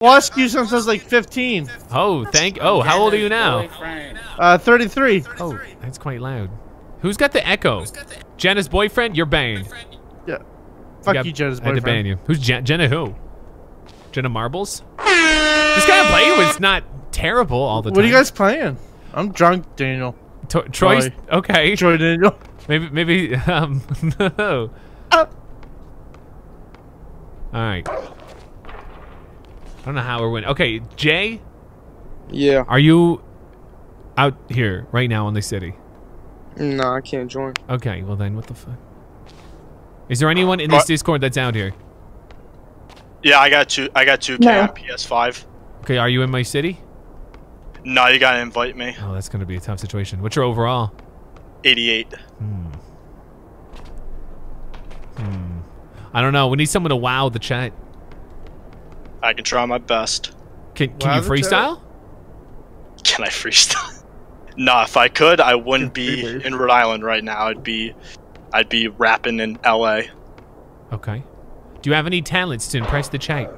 Well, you I was like 15. Oh, thank. Oh, how old are you now? Uh, 33. Oh, that's quite loud. Who's got the echo? Jenna's boyfriend? You're banned. Yeah. Fuck got- you, Jenna's I had to ban boyfriend. you. Who's Jen- Jenna? Who? Jenna Marbles? this guy I'm playing with's not terrible all the time. What are you guys playing? I'm drunk, Daniel. To- Troy's Troy. okay. Troy Daniel. Maybe maybe um no. Uh. All right. I don't know how we're winning. Okay, Jay, Yeah. are you out here right now in the city? No, I can't join. Okay, well then, what the fuck? Is there anyone in this What? Discord that's out here? Yeah, I got two. I got two K No. on PS5. Okay, are you in my city? No, you gotta invite me. Oh, that's gonna be a tough situation. What's your overall? 88. hmm I don't know. We need someone to wow the chat. I can try my best. Can can Wow you freestyle? Can I freestyle? nah, if I could, I wouldn't be in Rhode Island right now. I'd be, I'd be rapping in LA. Okay. Do you have any talents to impress the chat?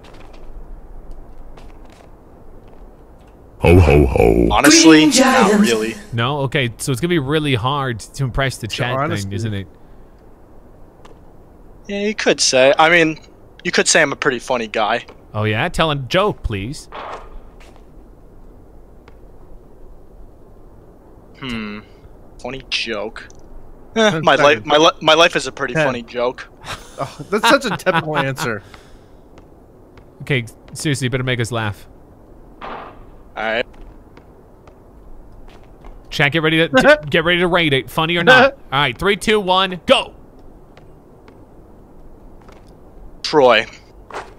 Ho ho ho. Honestly, not really. No. Okay, so it's gonna be really hard to impress the chat thing, isn't it? Yeah, you could say. I mean, you could say I'm a pretty funny guy. Oh yeah, tell a joke, please. Hmm. Funny joke. Eh, my life, my li- my life is a pretty Yeah. funny joke. Oh, that's such a typical answer. Okay, seriously, you better make us laugh. All right. Chat, get ready to, to get ready to rate it. Funny or not? All right, three, two, one, go. Troy.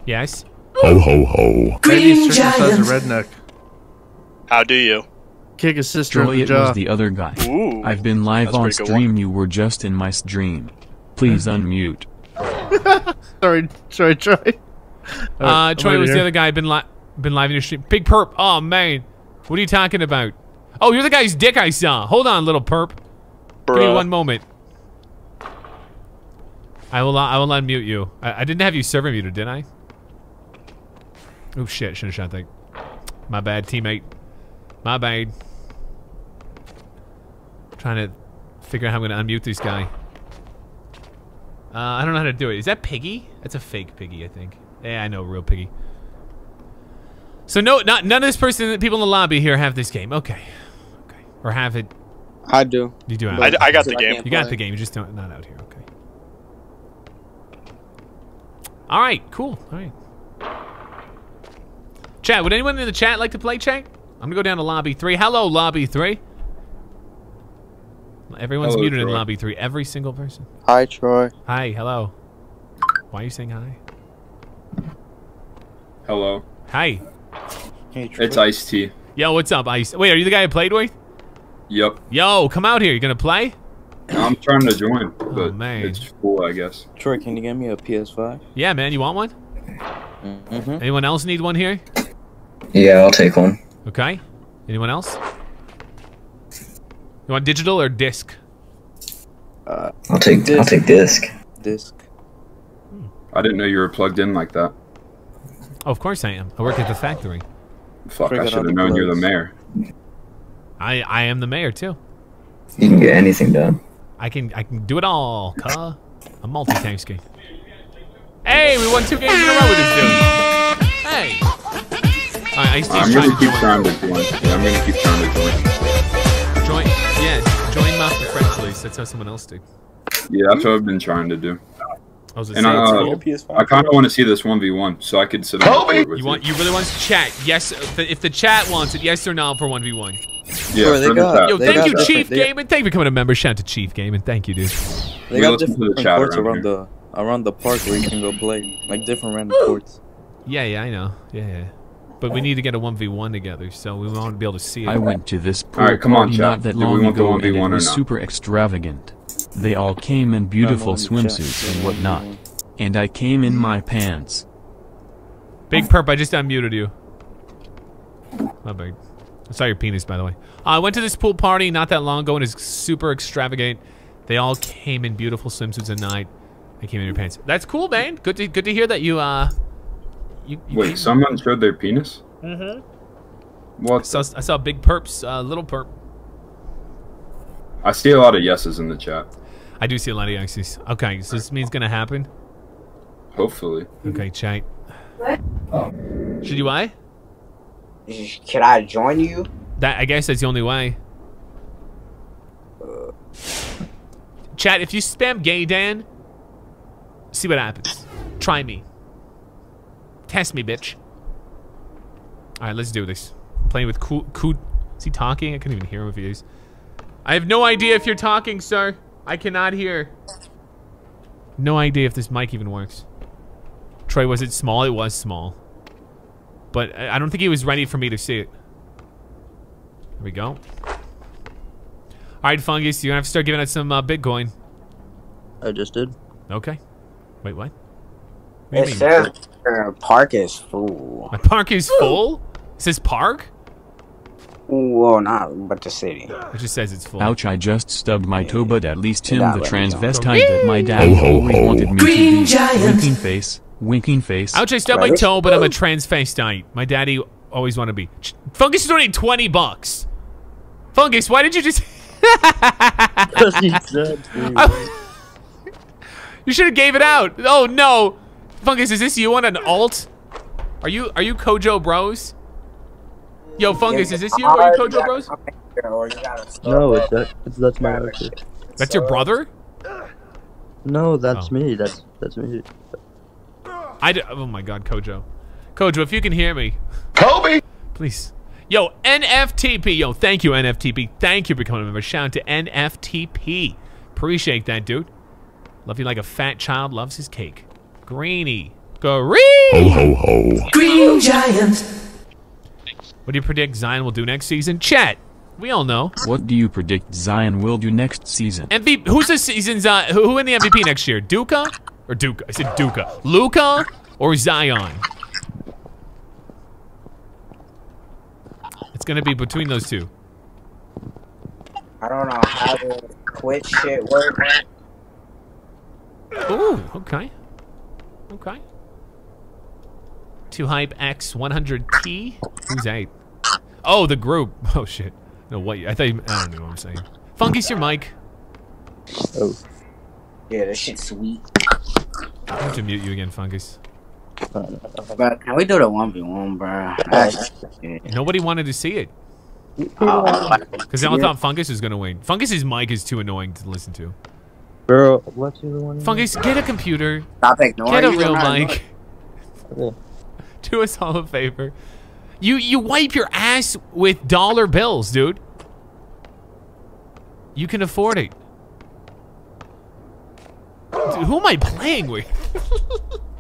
Yes. Ho ho ho. Maybe circumcised a redneck. How do you? Kick his sister Joey, in it the jaw. was the other guy. Ooh. I've been live on pretty good stream. You were just in my stream. Please unmute. Sorry, sorry, Troy. Uh, I'm Troy over was the other guy. Been li- been live in your stream. Big perp. Oh man, what are you talking about? Oh, you're the guy's dick I saw. Hold on, little perp. Give me one moment. I will. I will unmute you. I, I didn't have you server muted, did I? Oh shit! Should have shot that. My bad, teammate. My bad. trying to figure out how I'm gonna unmute this guy. Uh, I don't know how to do it. Is that Piggy? That's a fake Piggy, I think. Yeah, I know, real Piggy. So no, not none of this person, people in the lobby here have this game. Okay, okay, or have it. I do. You do have. I. I got the game. You got play. the game. You just don't not out here. Okay. All right. Cool. All right. Chat. Would anyone in the chat like to play? Chat. I'm gonna go down to lobby three. Hello, lobby three. Everyone's Hello, muted in lobby three. Every single person. Hi, Troy. Hi. Hello. Why are you saying hi? Hello. Hi. Hey, Troy. It's Ice T. Yo, what's up, Ice? Wait, are you the guy I played with? Yep. Yo, come out here. You gonna play? I'm trying to join, but Oh, man. it's full, I guess. Troy, can you get me a PS5? Yeah, man. You want one? Mm-hmm. Anyone else need one here? Yeah, I'll take one. Okay. Anyone else? You want digital or disc? Uh, I'll take I'll Disc. take disc. disc. I didn't know you were plugged in like that. Oh, of course I am. I work at the factory. Fuck, I Forgot should have the known you're the mayor. I I am the mayor too. You can get anything done. I can I can do it all. Cuh. I'm multitasking. Hey, we won two games in a row with this dude. Hey. All right, Ice T's I'm trying gonna keep to trying to join. Yeah, I'm gonna keep trying to join. join. Yeah, join Master Friend, please. That's how someone else did. Yeah, that's what I've been trying to do. I was And gonna say, it's uh, cool. I kind of want to see this 1v1 so I could sit on the with You want? You really want to chat? Yes. If the, if the chat wants it, yes or no for one v one. Yeah, Troy, they for the got- Yo, They thank got you, Chief they got- Gaming. Thank you for becoming a member. Shout out to Chief Gaming. Thank you, dude. They We got listen to the different chat courts around around the around the park where you can go play, like different random courts. Yeah, yeah, I know. Yeah, yeah. But we need to get a one v one together, so we want to be able to see it. I went to this pool Alright, come on, party chat. not that Do long ago and it was super extravagant. They all came in beautiful I'm on the chat. swimsuits and whatnot. And I came in my pants. Big Perp, I just unmuted you. My bad. I saw your penis, by the way. Uh, I went to this pool party not that long ago, and it's super extravagant. They all came in beautiful swimsuits at night. They came in your pants. That's cool, man. Good to good to hear that you uh You, you Wait, someone showed their penis? Mm-hmm. I saw, I saw big perps, uh, little perp. I see a lot of yeses in the chat. I do see a lot of yeses. Okay, so this means gonna happen. Hopefully. Okay, chat. What? Should you why? Should I join you? That I guess that's the only way. Chat, if you spam gay Dan, see what happens. Try me. Test me, bitch. Alright, let's do this. playing with cool cool Is he talking? I can't even hear him if he is. I have no idea if you're talking, sir. I cannot hear. No idea if this mic even works. Troy, was it small? It was small. But I don't think he was ready for me to see it. There we go. Alright, Fungus, you're gonna have to start giving us some uh, Bitcoin. I just did. Okay. Wait, what? What do you It mean? says your park is full. My park is full? It says park? Well, not but the city. It just says it's full. Ouch, I just stubbed my toe, but at least Tim That the way we go. transvestite that my dad Ho, ho, always ho. wanted me Green to be. giant. Winking face, winking face. Ouch, I stubbed my toe, but I'm a transvestite. My daddy always wanted to be. Ch- Fungus is only 20 bucks. Fungus, why did you just... Because he said you should have gave it out. Oh, no. Fungus, is this you on an alt? Are you are you Kojo Bros? Yo, Fungus, is this you? Are you uh, Kojo Bros? Or you gotta No, it's that. It's, that's my answer. That's your brother? No, that's Oh. me. That's that's me. I d- oh my god, Kojo. Kojo, if you can hear me. Kobe! Please. Yo, NFTP. Yo, thank you, NFTP. Thank you for becoming a member. Shout out to NFTP. Appreciate that, dude. Love you like a fat child loves his cake. Greeny. Green! Ho ho ho. Green giant. What do you predict Zion will do next season? Chat. We all know. What do you predict Zion will do next season? MVP. Who's the season's? Uh, who who in the MVP next year? Duca or Duca? I said Duca. Luka or Zion? It's gonna be between those two. I don't know how the quit shit work. Ooh. Okay. Okay. Two hype X 100T. Who's that? Oh, the group. Oh shit. No, what? I thought. You, I don't know what I'm saying. Fungus your mic. Oh, Yeah, that shit's sweet. I have to mute you again, Fungus. But can we do the one v one, bro? That's- Nobody wanted to see it. Oh, Because they all thought Fungus was gonna win. Fungus's mic is too annoying to listen to. Bro, what's the other one? Fungus, get a computer. Stop ignoring Get a you, real mic. Okay. Do us all a favor. You you wipe your ass with dollar bills, dude. You can afford it. Dude, who am I playing with?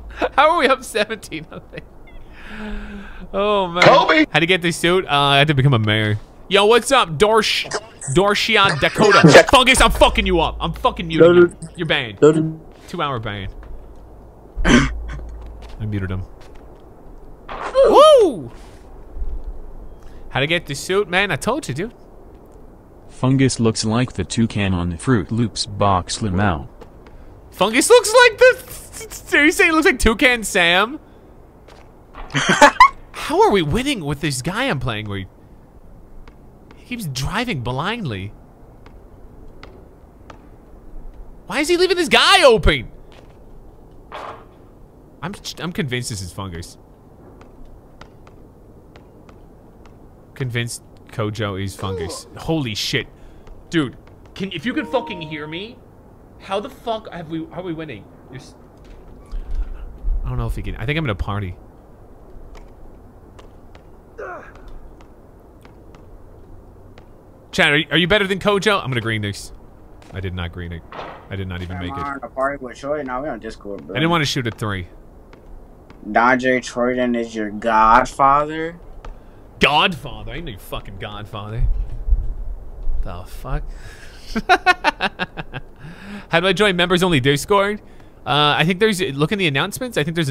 How are we up 17 nothing? Oh man. Kobe! How to get this suit? Uh, I had to become a mayor. Yo, what's up, Dorsh Dorshia Dakota? Fungus, I'm fucking you up. I'm fucking muting you. no. You're banned. Two hour ban. I muted him. Woo! How to get the suit, man? I told you, dude. Fungus looks like the toucan on the Froot Loops box Limau. Fungus looks like the. Are you saying it looks like Toucan Sam? How are we winning with this guy I'm playing with? Keeps driving blindly. Why is he leaving this guy open? I'm I'm convinced this is Fungus. Convinced Kojo is Fungus. Holy shit. Dude, can if you can fucking hear me, how the fuck have we are we winning? There's, I don't know if he can. I think I'm in a party. Chad, are you, are you better than Kojo? I'm gonna green this. I did not green it. I did not even make Am it. I on a party with Troy? No, we on Discord, bro. I didn't want to shoot at three. Dondre Troydan is your godfather. Godfather? I know you fucking Godfather. The fuck? How do I join members only Discord? Uh, I think there's look in the announcements. I think there's